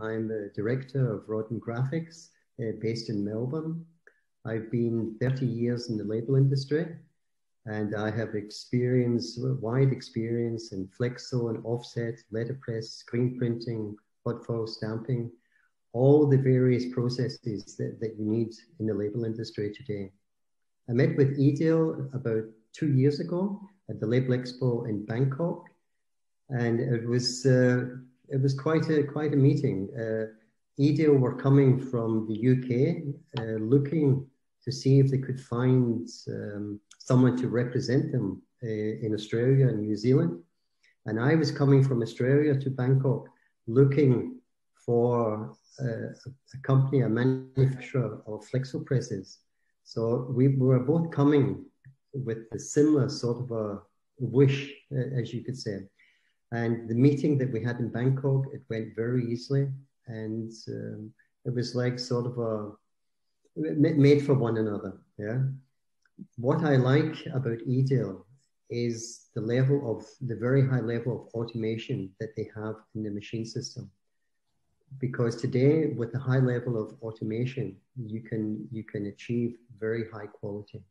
I'm the director of Rodden Graphics uh, based in Melbourne. I've been 30 years in the label industry and I have experience, wide experience in flexo and offset, letterpress, screen printing, hot foil stamping, all the various processes that, that you need in the label industry today. I met with Edale about two years ago at the Label Expo in Bangkok, and it was uh, it was quite a quite a meeting. Uh, Edale were coming from the UK, uh, looking to see if they could find um, someone to represent them uh, in Australia and New Zealand. And I was coming from Australia to Bangkok looking for uh, a company, a manufacturer of flexo presses. So we were both coming with a similar sort of a wish, uh, as you could say. And the meeting that we had in Bangkok, it went very easily. And um, it was like sort of a made for one another. Yeah. What I like about Edale is the level of the very high level of automation that they have in the machine system. Because today, with a high level of automation, you can you can achieve very high quality.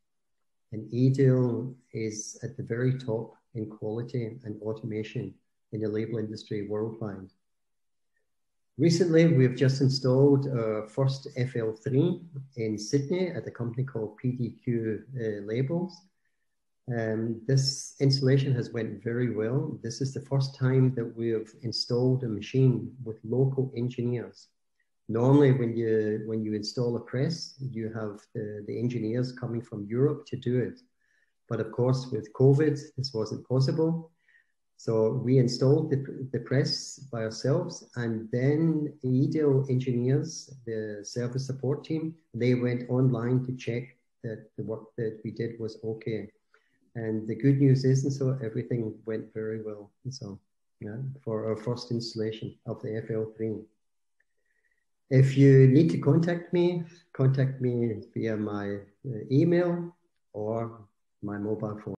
And Edale is at the very top in quality and automation in the label industry worldwide. Recently, we've just installed our first FL3 in Sydney at a company called PDQ uh, Labels. Um, this installation has went very well. This is the first time that we have installed a machine with local engineers. Normally, when you when you install a press, you have the, the engineers coming from Europe to do it. But of course, with COVID, this wasn't possible. So we installed the, the press by ourselves and then Edale engineers, the service support team, they went online to check that the work that we did was okay. And the good news is, and so everything went very well. And so, yeah, for our first installation of the FL3. If you need to contact me, contact me via my uh, email or my mobile phone.